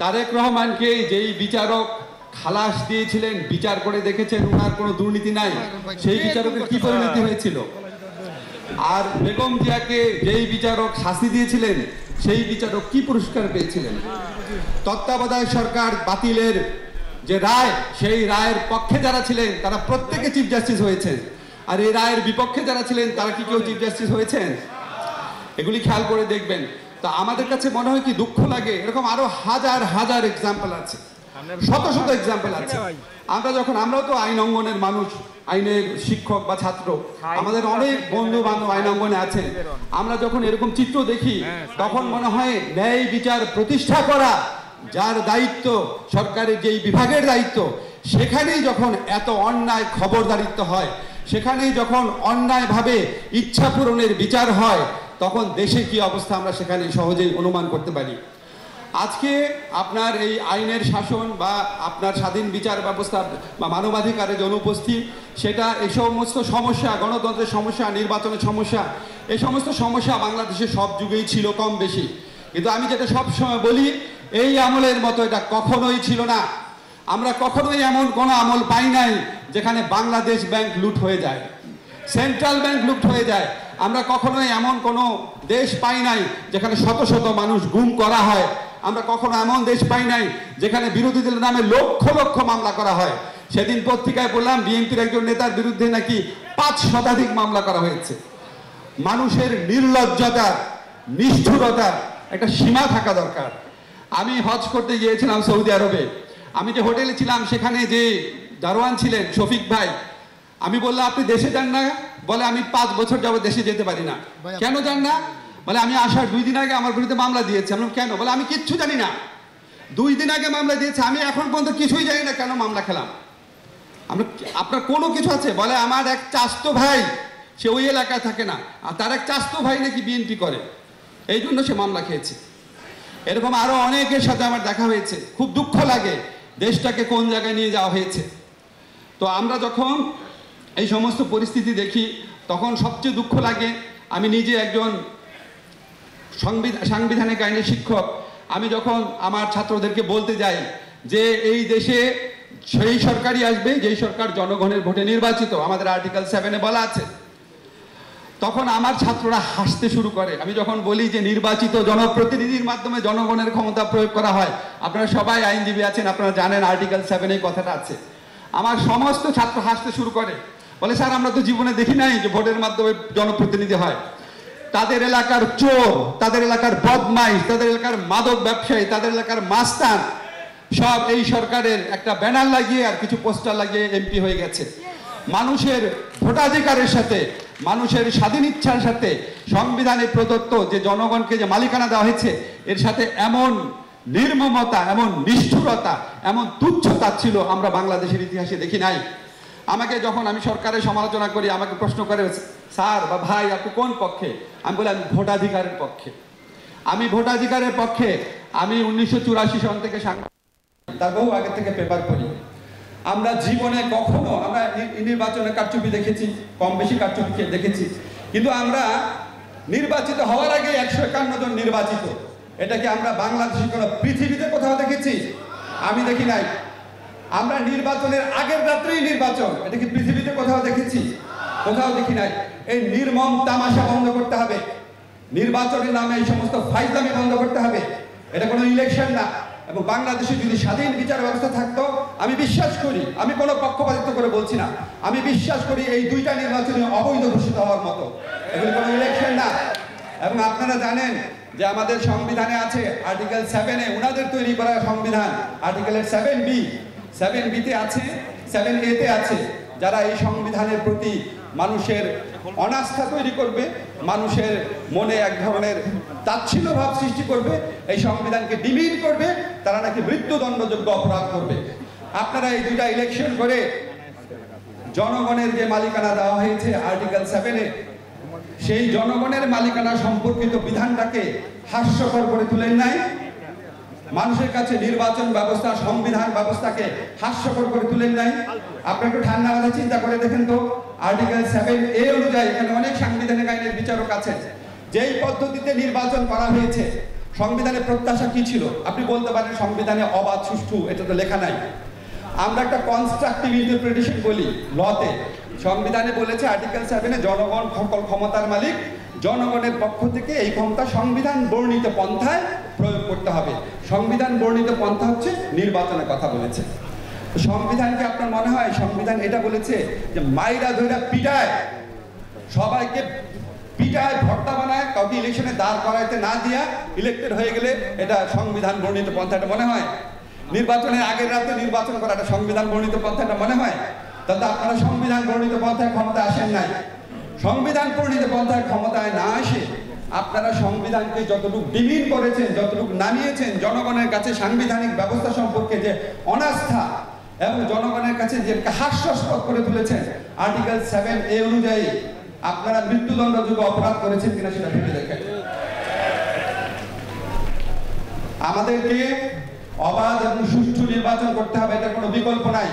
তারেক রহমানকে যেই বিচারক খালাস দিয়েছিলেন, বিচার করে দেখেছেন ওনার কোনো দুর্নীতি নাই। সেই বিচারকের কি পরিণতি হয়েছিল? আর বেগম জিয়াকে যেই বিচারক শাস্তি দিয়েছিলেন, সেই বিচারক কি পুরস্কার পেয়েছিলেন? তত্ত্বাবধায়ক সরকার বাতিলের যে রায়, সেই রায়ের পক্ষে যারা ছিলেন, তারা প্রত্যেকে চিফ জাস্টিস হয়েছেন। আর এই রায়ের বিপক্ষে যারা ছিলেন, তারা কি কেউ চিফ জাস্টিস হয়েছেন? এগুলি খেয়াল করে দেখবেন। তো আমাদের কাছে মনে হয় কি দুঃখ লাগে? এরকম আরও হাজার হাজার এক্সাম্পল আছে। শত শত এক্সাম্পল আছে। আমরা যখন আমরাও তো আইন অঙ্গনের মানুষ আইনের শিক্ষক বা ছাত্র। আমাদের অনেক বন্ধু বান্ধব আইন অঙ্গনে আছে। আমরা যখন এরকম চিত্র দেখি তখন মনে হয় ন্যায় বিচার প্রতিষ্ঠা করা যার দায়িত্ব সরকারের যেই বিভাগের দায়িত্ব সেখানেই যখন এত অন্যায় খবরদারিত্ব হয় সেখানেই যখন অন্যায়ভাবে ইচ্ছা পূরণের বিচার হয় তখন দেশে কি অবস্থা আমরা সেখানে সহজেই অনুমান করতে পারি। আজকে আপনার এই আইনের শাসন বা আপনার স্বাধীন বিচার ব্যবস্থা বা মানবাধিকারের যে অনুপস্থিত, সেটা এই সমস্ত সমস্যা, গণতন্ত্রের সমস্যা, নির্বাচনের সমস্যা, এই সমস্ত সমস্যা বাংলাদেশে সব যুগেই ছিল কম বেশি। কিন্তু আমি যেটা সব সময় বলি, এই আমলের মতো এটা কখনোই ছিল না। আমরা কখনোই এমন কোনো আমল পাই নাই যেখানে বাংলাদেশ ব্যাংক লুট হয়ে যায়, সেন্ট্রাল ব্যাংক লুট হয়ে যায়। আমরা কখনোই এমন কোনো দেশ পাই নাই যেখানে শত শত মানুষ গুম করা হয়। আমরা কখনো এমন দেশ পাই নাই যেখানে বিরোধীদের নামে লক্ষ লক্ষ মামলা করা হয়। সেদিন পত্রিকায় বললাম, বিএনপির একজন নেতার বিরুদ্ধে নাকি পাঁচ শতাধিক মামলা করা হয়েছে। মানুষের নির্লজ্জতার নিষ্ঠুরতার একটা সীমা থাকা দরকার। আমি হজ করতে গিয়েছিলাম সৌদি আরবে। আমি যে হোটেলে ছিলাম, সেখানে যে দারোয়ান ছিলেন, শফিক ভাই আমি বললাম আপনি দেশে যান না? বলে আমি পাঁচ বছর যাব দেশে যেতে পারি না। কেন যান না? বলে আমি আসার দুই দিন আগে আমার বিরুদ্ধে মামলা দিয়েছে। আমি কেন? বলে আমি কিচ্ছু জানি না। দুই দিন আগে মামলা দিয়েছে। আমি এখন পর্যন্ত কিছুই জানি না কেন মামলা খেলাম। আমরা আপনার কোনো কিছু আছে? বলে আমার এক চাস্তো ভাই সে ওই এলাকায় থাকে না। আর তার এক চাস্তো ভাই নাকি বিএনপি করে। এই জন্য সে মামলা খেয়েছে। এরকম আরও অনেকের সাথে আমার দেখা হয়েছে। খুব দুঃখ লাগে দেশটাকে কোন জায়গায় নিয়ে যাওয়া হয়েছে। তো আমরা যখন এই সমস্ত পরিস্থিতি দেখি, তখন সবচেয়ে দুঃখ লাগে, আমি নিজে একজন সাংবিধানিক আইনের শিক্ষক, আমি যখন আমার ছাত্রদেরকে বলতে যাই যে এই দেশে সেই সরকারই আসবে, যেই সরকার জনগণের ভোটে নির্বাচিত, আমাদের আর্টিকেল সেভেনে বলা আছে, তখন আমার ছাত্ররা হাসতে শুরু করে। আমি যখন বলি যে নির্বাচিত জনপ্রতিনিধির মাধ্যমে জনগণের ক্ষমতা প্রয়োগ করা হয়, আপনারা সবাই আইনজীবী আছেন, আপনারা জানেন আর্টিকেল সেভেন কথাটা আছে। আমার সমস্ত ছাত্র হাসতে শুরু করে। বলে, স্যার, আমরা তো জীবনে দেখি নাই যে ভোটের মাধ্যমে জনপ্রতিনিধি হয়। তাদের এলাকার চোর, তাদের এলাকার বদমাইশ, তাদের এলাকার মাদক ব্যবসায়ী, তাদের এলাকার মাস্তান, সব এই সরকারের একটা ব্যানার লাগিয়ে আর কিছু পোস্টার লাগিয়ে এমপি হয়ে গেছে। মানুষের ভোটাধিকারের সাথে, মানুষের স্বাধীন ইচ্ছার সাথে সংবিধানে প্রদত্ত যে জনগণকে যে মালিকানা দেওয়া হয়েছে, এর সাথে এমন নির্মমতা, এমন নিষ্ঠুরতা, এমন তুচ্ছতা ছিল আমরা বাংলাদেশের ইতিহাসে দেখি নাই। আমাকে যখন আমি সরকারের সমালোচনা করি, আমাকে প্রশ্ন করে, স্যার বা ভাই, আপনি কোন পক্ষে? আমি বলি, আমি ভোটাধিকারের পক্ষে। আমি ভোটাধিকারের পক্ষে, আমি উনিশশো চুরাশি সন থেকে তার বহু আগে থেকে পেপার পড়ি। আমরা জীবনে কখনো, আমরা নির্বাচনে কারচুপি দেখেছি কম বেশি কারচুপি দেখেছি। কিন্তু আমরা নির্বাচিত হওয়ার আগে একশো একান্ন জন নির্বাচিত। এটা কি আমরা বাংলাদেশের কোনো পৃথিবীতে কোথাও দেখেছি? আমি দেখি নাই। আমরা নির্বাচনের আগের রাত্রেই নির্বাচন। এটা কি পৃথিবীতে কোথাও দেখেছি? কোথাও দেখি নাই। এই নির্মম তামাশা বন্ধ করতে হবে। নির্বাচনের নামে এই সমস্ত ফাইজলামি বন্ধ করতে হবে। এটা কোনো ইলেকশন না। এবং বাংলাদেশে যদি স্বাধীন বিচার ব্যবস্থা থাকতো, আমি বিশ্বাস করি, আমি কোনো পক্ষপাতিত্ব করে বলছি না। আমি বিশ্বাস করি এই দুইটা নির্বাচনে অবৈধ ঘোষিত হওয়ার মতো। এগুলি কোনো ইলেকশন না। এবং আপনারা জানেন যে আমাদের সংবিধানে আছে আর্টিকেল সেভেনে ওনাদের তৈরি করা সংবিধান। আর্টিকেলের সেভেন বি সেভেন বিতে আছে সেভেন এতে আছে। যারা এই সংবিধানের প্রতি মানুষের অনাস্থা তৈরি করবে, মানুষের মনে এক ধরনের তাচ্ছিল্য ভাব সৃষ্টি করবে, এই সংবিধানকে ডিমিট করবে, তারা নাকি মৃত্যুদণ্ডযোগ্য অপরাধ করবে। আপনারা এই দুইটা ইলেকশন করে জনগণের যে মালিকানা দেওয়া হয়েছে আর্টিকেল সেভেনে সেই জনগণের মালিকানা সম্পর্কিত বিধানটাকে হাস্যকর করে তুলেন নাই। মানুষের কাছে নির্বাচন ব্যবস্থা, সংবিধান ব্যবস্থাকে হাস্যকর করে তুলেন নাই আপনি একটু ঠান্ডা কথা চিন্তা করে দেখেন তো, আর্টিকেল সেভেন এ অনুযায়ী এখানে অনেক সাংবিধানিক আইনের বিচারক আছে যেই পদ্ধতিতে নির্বাচন করা হয়েছে, সংবিধানের প্রত্যাশা কি ছিল? আপনি বলতে পারেন সংবিধানে অবাধ, সুষ্ঠু এটা তো লেখা নাই। আমরা একটা কনস্ট্রাকটিভ ইন্টারপ্রিটেশন বলি লতে সংবিধানে বলেছে আর্টিকেল সেভেনে জনগণ সকল ক্ষমতার মালিক, জনগণের পক্ষ থেকে এই ক্ষমতা সংবিধান বর্ণিত পন্থায় প্রয়োগ করতে হবে। সংবিধান বর্ণিত পন্থা হচ্ছে নির্বাচনের কথা বলেছে। সংবিধানকে আপনার মনে হয়, সংবিধান এটা বলেছে যে মাইরা ধইরা পিটায়। সবাইকে পিটায়, ভর্তা বানায়, কাউকে ইলেকশনে দাঁড় করাইতে না দিয়া ইলেক্টেড হয়ে গেলে এটা সংবিধান বর্ণিত পন্থা এটা মনে হয়? নির্বাচনের আগের রাতে নির্বাচন করা এটা সংবিধান বর্ণিত পন্থা এটা মনে হয়? তাতে আপনারা সংবিধান বর্ণিত পন্থায় ক্ষমতায় আসেন নাই। সংবিধান প্রণীত পন্থায় ক্ষমতায় না আসে, আপনারা সংবিধানকে যতটুকু ডিমিন করেছেন, যতটুকু নামিয়েছেন, জনগণের কাছে সাংবিধানিক ব্যবস্থা সম্পর্কে যে অনাস্থা এবং জনগণের কাছে যে হাস্যাস্পদ করে তুলেছেন, আর্টিকেল সেভেন এ অনুযায়ী আপনারা মৃত্যুদণ্ড যুগে অপরাধ করেছেন কিনা সেটা ভেবে দেখেন। আমাদেরকে অবাধ এবং সুষ্ঠু নির্বাচন করতে হবে, এটা কোনো বিকল্প নাই।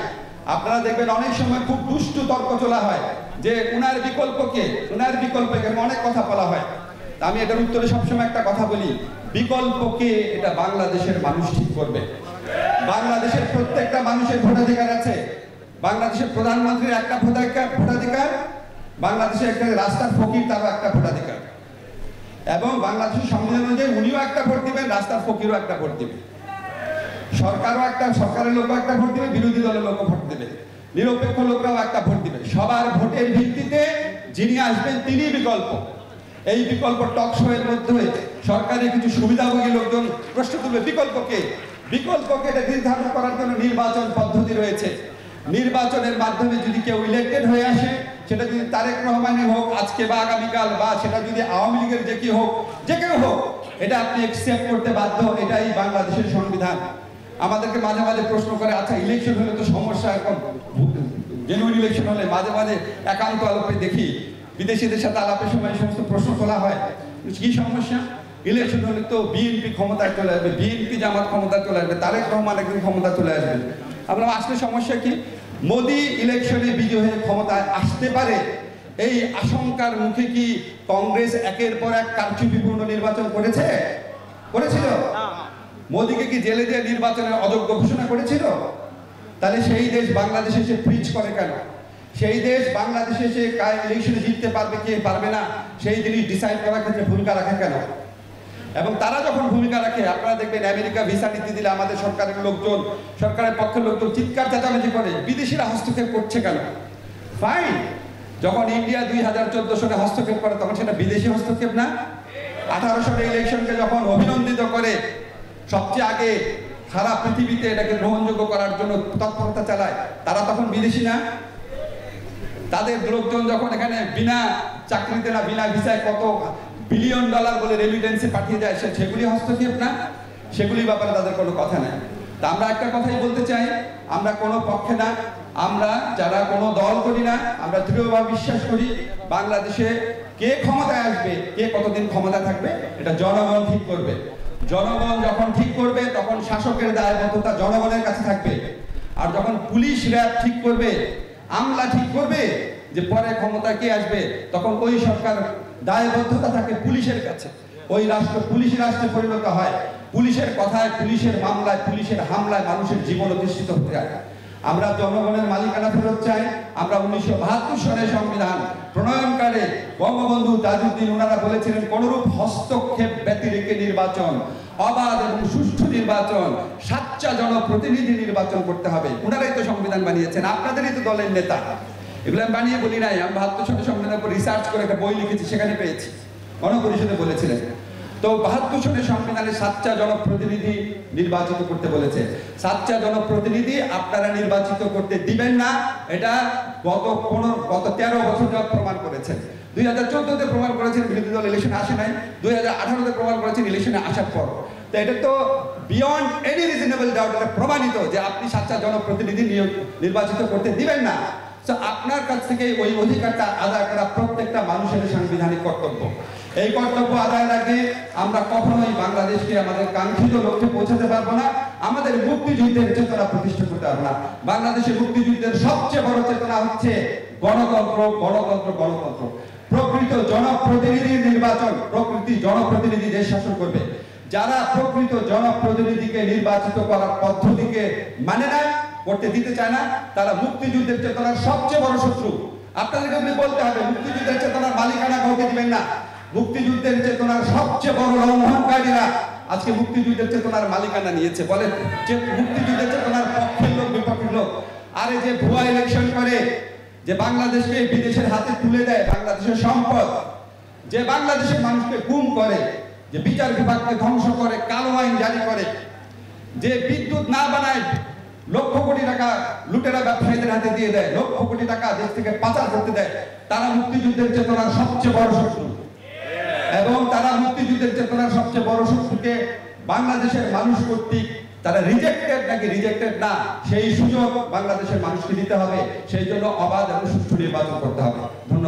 আপনারা দেখবেন অনেক সময় খুব দুষ্টু তর্ক চলা হয়, যে উনার বিকল্পকে উনার বিকল্পকে অনেক কথা বলা হয়। আমি এটার উত্তরে সবসময় একটা কথা বলি, বিকল্পকে এটা বাংলাদেশের মানুষ ঠিক করবে। বাংলাদেশের প্রত্যেকটা মানুষের ভোটাধিকার আছে। বাংলাদেশের প্রধানমন্ত্রীর একটা ভোটাধিকার ভোটাধিকার, বাংলাদেশের একটা রাস্তার ফকির, তারও একটা ভোটাধিকার। এবং বাংলাদেশের সংবিধান অনুযায়ী উনিও একটা ভোট দিবেন, রাস্তার ফকিরও একটা ভোট দিবে সরকারও একটা, সরকারের লোকও একটা ভোট দেবে, বিরোধী দলের লোকও ভোট দেবে। নিরপেক্ষ লোকরাও একটা ভোট দিবে। সবার ভোটের ভিত্তিতে যিনি আসবেন তিনি বিকল্প। এই বিকল্প টক শো এর মধ্যে সরকারের কিছু সুবিধাভোগী লোকজন প্রশ্ন তুলবে বিকল্পকে বিকল্পকে এটা নির্ধারণ করার জন্য নির্বাচন পদ্ধতি রয়েছে। নির্বাচনের মাধ্যমে যদি কেউ ইলেক্টেড হয়ে আসে, সেটা যদি তারেক রহমানই হোক, আজকে বা আগামীকাল, বা সেটা যদি আওয়ামী লীগের যে কি হোক, যে কেউ হোক, এটা আপনি একসেপ্ট করতে বাধ্য, এটাই বাংলাদেশের সংবিধান। আমাদেরকে মাঝে মাঝে প্রশ্ন করে আচ্ছা ইলেকশন হলে তো সমস্যা এখন? জেনুইন ইলেকশন হলে মাঝে মাঝে একান্ত আলোপে দেখি। বিদেশিদের সাথে আলাপের সময় সমস্ত প্রশ্ন তোলা হয়। কি সমস্যা? ইলেকশন হলে তো বিএনপি ক্ষমতায় চলে আসবে। বিএনপি জামাত ক্ষমতায় চলে আসবে। তারেক রহমান একদিন ক্ষমতা চলে আসবে। আপনার আসলে সমস্যা কি? মোদি ইলেকশনে বিজয় হয়ে ক্ষমতায় আসতে পারে। এই আশঙ্কার মুখে কি কংগ্রেস একের পর এক কারচুপিপূর্ণ নির্বাচন করেছে? করেছিল? মোদিকে কি জেলে দিয়ে নির্বাচনের অযোগ্য ঘোষণা করেছিল? তাহলে সেই দেশ বাংলাদেশে সে ফ্রিজ করে কেন? সেই দেশ বাংলাদেশে সে ইলেকশনে জিততে পারবে, কে পারবে না, সেই জিনিস ডিসাইড করার ক্ষেত্রে ভূমিকা রাখে কেন? এবং তারা যখন ভূমিকা রাখে, আপনারা দেখবেন আমেরিকা ভিসা নীতি দিলে আমাদের সরকারের লোকজন, সরকারের পক্ষের লোকজন চিৎকার চেঁচামেচি করে, বিদেশিরা হস্তক্ষেপ করছে কেন? ফাইন যখন ইন্ডিয়া দুই হাজার চোদ্দ সালে হস্তক্ষেপ করে, তখন সেটা বিদেশি হস্তক্ষেপ না? আঠারো সালে ইলেকশনকে যখন অভিনন্দিত করে সবচেয়ে আগে সারা পৃথিবীতে এটাকে গ্রহণযোগ্য করার জন্য তৎপরতা চালায়। তারা তখন বিদেশি না? তাদের লোকজন যখন এখানে বিনা চাকরিতে না, বিনা ভিসায় কত বিলিয়ন ডলার বলে রেমিটেন্সে পাঠিয়ে যায় সেগুলি হস্তক্ষেপ না? সেগুলি ব্যাপারে তাদের কোনো কথা নেই। তা আমরা একটা কথাই বলতে চাই, আমরা কোনো পক্ষে না, আমরা যারা কোনো দল করি না, আমরা দৃঢ়ভাবে বিশ্বাস করি, বাংলাদেশে কে ক্ষমতায় আসবে, কে কতদিন ক্ষমতা থাকবে, এটা জনগণ ঠিক করবে। জনগণ যখন ঠিক করবে, তখন শাসকের দায়বদ্ধতা জনগণের কাছে থাকবে। আর যখন পুলিশ র্যাব ঠিক করবে, আমলা ঠিক করবে, যে পরে ক্ষমতা কে আসবে, তখন ওই সরকার দায়বদ্ধতা থাকে পুলিশের কাছে। ওই রাষ্ট্র পুলিশ রাষ্ট্রে পরিণত হয়। পুলিশের কথায়, পুলিশের মামলায়, পুলিশের হামলায় মানুষের জীবন অধিষ্ঠিত হতে হয়। আমরা জনগণের মালিকানা ফেরত চাই। আমরা উনিশশো বাহাত্তর সালের সংবিধান প্রণয়নকালে বঙ্গবন্ধু তাজউদ্দিন ওনারা বলেছিলেন, কোনরূপ হস্তক্ষেপ ব্যতিরেকে নির্বাচন, অবাধ এবং সুষ্ঠু নির্বাচন, সাচ্চা জনপ্রতিনিধি নির্বাচন করতে হবে। ওনারাই তো সংবিধান বানিয়েছেন, আপনাদেরই তো দলের নেতা। এগুলো আমি বানিয়ে বলি নাই, আমি বাহাত্তর সালের সংবিধানের উপর রিসার্চ করে একটা বই লিখেছি, সেখানে পেয়েছি। গণপরিষদে বলেছিলেন। তো বাহাত্তর সনের সংবিধানে সাতটা জনপ্রতিনিধি নির্বাচিত করতে বলেছে। সাতটা জনপ্রতিনিধি আপনারা নির্বাচিত করতে দিবেন না, এটা গত পনেরো, গত তেরো বছর যাবত প্রমাণ করেছেন। দুই হাজার চোদ্দতে প্রমাণ করেছেন বিরোধী দল ইলেকশনে আসে নাই, দুই হাজার আঠারোতে প্রমাণ করেছেন ইলেকশনে আসার পর। তো এটা তো বিয়ন্ড এনি রিজনেবল ডাউট এটা প্রমাণিত যে আপনি সাতটা জনপ্রতিনিধি নিয়োগ, নির্বাচিত করতে দিবেন না। তো আপনার কাছ থেকে ওই অধিকারটা আদায় করা প্রত্যেকটা মানুষের সাংবিধানিক কর্তব্য। এই কর্তব্য আদায়ের আগে আমরা কখনোই বাংলাদেশকে আমাদের কাঙ্ক্ষিত লক্ষ্যে পৌঁছাতে পারব না। আমাদের মুক্তিযুদ্ধের চেতনা প্রতিষ্ঠা করতে পারব না। বাংলাদেশের মুক্তিযুদ্ধের সবচেয়ে বড় চেতনা হচ্ছে গণতন্ত্র গণতন্ত্র গণতন্ত্র। প্রকৃত জনপ্রতিনিধির নির্বাচন প্রকৃতি জনপ্রতিনিধি দেশ শাসন করবে। যারা প্রকৃত জনপ্রতিনিধিকে নির্বাচিত করার পদ্ধতিকে মানে না, করতে দিতে চায় না, তারা মুক্তিযুদ্ধের চেতনার সবচেয়ে বড় শত্রু। আপনাদেরকে আপনি বলতে হবে, মুক্তিযুদ্ধের চেতনার মালিকানা কাউকে দিবেন না। মুক্তিযুদ্ধের চেতনার সবচেয়ে বড় লঙ্ঘনকারীরা আজকে মুক্তিযুদ্ধের চেতনার মালিকানা নিয়েছে। বলে যে মুক্তিযুদ্ধের চেতনার পক্ষের লোক, বিপক্ষের লোক, আরে যে ভুয়া ইলেকশন করে, যে বাংলাদেশকে বিদেশের হাতে তুলে দেয়, বাংলাদেশের সম্পদ, যে বাংলাদেশের মানুষকে গুম করে, যে বিচার বিভাগকে ধ্বংস করে, কালো আইন জারি করে, যে বিদ্যুৎ না বানায় লক্ষ কোটি টাকা লুটেরা ব্যবসায়ীদের হাতে দিয়ে দেয়, লক্ষ কোটি টাকা দেশ থেকে পাচার করতে দেয়, তারা মুক্তিযুদ্ধের চেতনার সবচেয়ে বড় শত্রু। এবং তারা মুক্তিযুদ্ধের চেতনার সবচেয়ে বড় শক্তিকে বাংলাদেশের মানুষ কর্তৃক তারা রিজেক্টেড নাকি রিজেক্টেড না, সেই সুযোগ বাংলাদেশের মানুষকে দিতে হবে। সেই জন্য অবাধ এবং সুষ্ঠু নির্বাচন করতে হবে। ধন্যবাদ।